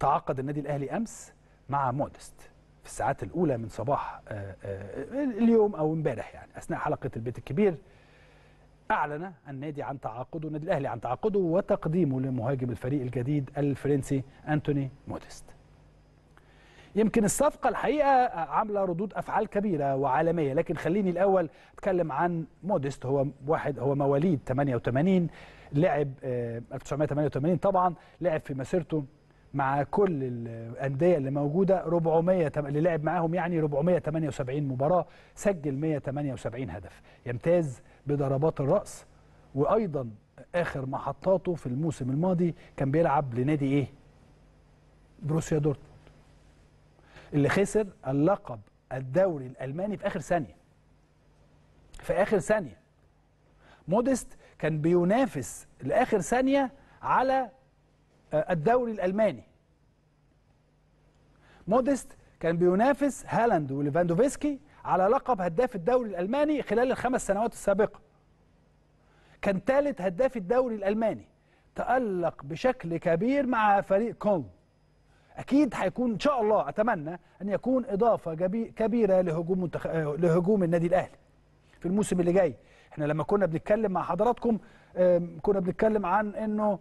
تعاقد النادي الأهلي أمس مع مودست في الساعات الأولى من صباح آه، آه، اليوم أو امبارح يعني أثناء حلقة البيت الكبير. أعلن النادي عن تعاقده النادي الأهلي عن تعاقده وتقديمه لمهاجم الفريق الجديد الفرنسي أنتوني مودست. يمكن الصفقة الحقيقة عاملة ردود أفعال كبيرة وعالمية لكن خليني الأول أتكلم عن مودست. هو واحد هو مواليد 88 لعب آه، 1988 طبعا لعب في مسيرته مع كل الأندية اللي موجودة 400 تم- اللي لعب معاهم يعني 478 مباراة سجل 178 هدف. يمتاز بضربات الرأس وأيضا آخر محطاته في الموسم الماضي كان بيلعب لنادي إيه؟ بروسيا دورتموند. اللي خسر اللقب الدوري الألماني في آخر ثانية. في آخر ثانية. مودست كان بينافس لآخر ثانية على الدوري الألماني. مودست كان بينافس هالاند وليفاندوفسكي على لقب هداف الدوري الألماني خلال الخمس سنوات السابقة. كان ثالث هداف الدوري الألماني. تألق بشكل كبير مع فريق كولن أكيد هيكون إن شاء الله أتمنى أن يكون إضافة كبيرة لهجوم. آه، لهجوم النادي الأهلي. في الموسم اللي جاي. إحنا لما كنا بنتكلم مع حضراتكم كنا بنتكلم عن إنه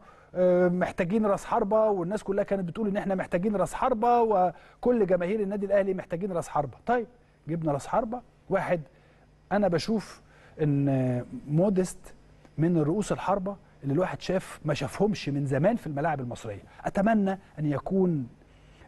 محتاجين رأس حربة والناس كلها كانت بتقول إن إحنا محتاجين رأس حربة وكل جماهير النادي الأهلي محتاجين رأس حربة. طيب جبنا رأس حربة. واحد أنا بشوف إن مودست من الرؤوس الحربة اللي الواحد شاف ما شافهمش من زمان في الملاعب المصرية. أتمنى أن يكون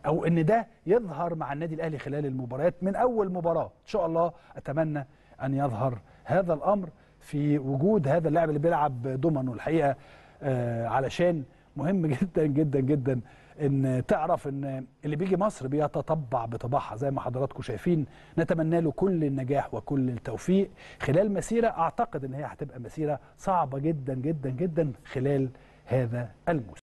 أو إن ده يظهر مع النادي الأهلي خلال المباريات من أول مباراة. إن شاء الله أتمنى أن يظهر هذا الأمر في وجود هذا اللاعب اللي بيلعب دومينو. الحقيقة آه علشان مهم جدا جدا جدا إن تعرف إن اللي بيجي مصر بيتطبع بطباعها زي ما حضراتكم شايفين نتمنى له كل النجاح وكل التوفيق. خلال مسيرة أعتقد إن هي هتبقى مسيرة صعبة جدا جدا جدا خلال هذا الموسم.